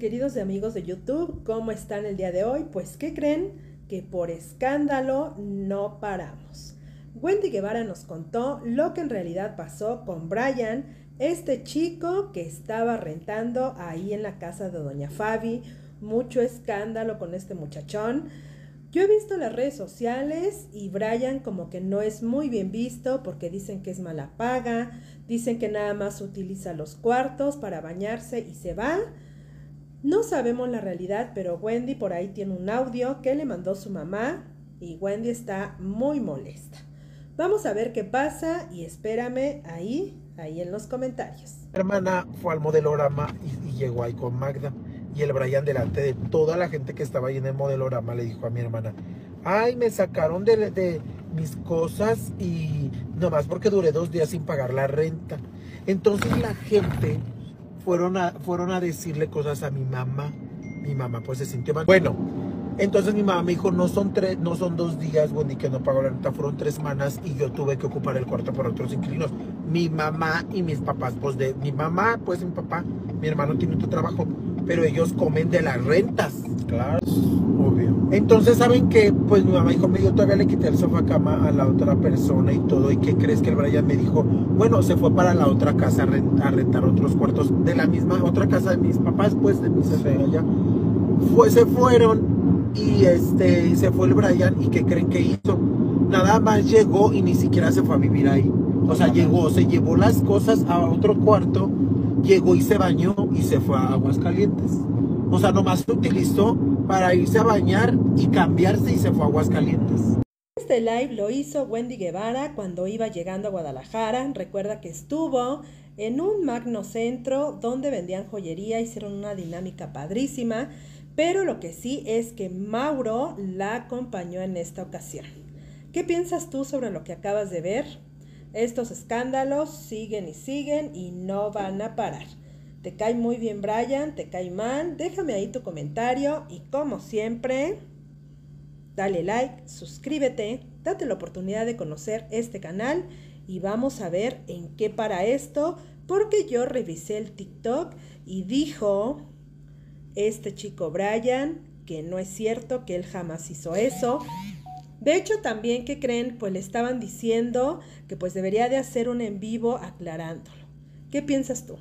Queridos amigos de YouTube, ¿cómo están el día de hoy? Pues, ¿qué creen? Que por escándalo no paramos. Wendy Guevara nos contó lo que en realidad pasó con Brian, este chico que estaba rentando ahí en la casa de Doña Fabi. Mucho escándalo con este muchachón. Yo he visto las redes sociales y Brian como que no es muy bien visto porque dicen que es mala paga, dicen que nada más utiliza los cuartos para bañarse y se va no sabemos la realidad, pero Wendy por ahí tiene un audio que le mandó su mamá y Wendy está muy molesta. Vamos a ver qué pasa y espérame ahí, ahí en los comentarios. Mi hermana fue al modelorama y, llegó ahí con Magda. Y el Brian delante de toda la gente que estaba ahí en el modelorama le dijo a mi hermana, ay, me sacaron de, de mis cosas y nomás porque duré dos días sin pagar la renta. Entonces la gente fueron a, fueron a decirle cosas a mi mamá. Mi mamá pues se sintió mal. Bueno, entonces mi mamá me dijo, no son tres, no son dos días, bueno, y que no pago la renta, fueron tres semanas y yo tuve que ocupar el cuarto por otros inquilinos. Mi mamá y mis papás, pues de mi mamá, pues mi papá, mi hermano tiene otro trabajo, pero ellos comen de las rentas. Claro, obvio. Entonces, ¿saben que Pues mi mamá dijo, yo todavía le quité el sofá cama a la otra persona y todo. ¿Y qué crees que el Brian me dijo? Bueno, se fue para la otra casa a, rentar otros cuartos de la misma, otra casa de mis papás, pues de mis allá. Fue, se fueron y este, se fue el Brian. ¿Y qué creen que hizo? Nada más llegó y ni siquiera se fue a vivir ahí. O sea, llegó, se llevó las cosas a otro cuarto, llegó y se bañó y se fue a Aguascalientes. O sea, nomás lo utilizó para irse a bañar y cambiarse y se fue a Aguascalientes. Este live lo hizo Wendy Guevara cuando iba llegando a Guadalajara. Recuerda que estuvo en un magno centro donde vendían joyería, hicieron una dinámica padrísima, pero lo que sí es que Mauro la acompañó en esta ocasión. ¿Qué piensas tú sobre lo que acabas de ver? Estos escándalos siguen y siguen y no van a parar. ¿Te cae muy bien Brian? ¿Te cae mal? Déjame ahí tu comentario y como siempre, dale like, suscríbete, date la oportunidad de conocer este canal y vamos a ver en qué para esto, porque yo revisé el TikTok y dijo este chico Brian que no es cierto, que él jamás hizo eso. De hecho, también, ¿qué creen? Pues le estaban diciendo que pues debería de hacer un en vivo aclarándolo. ¿Qué piensas tú?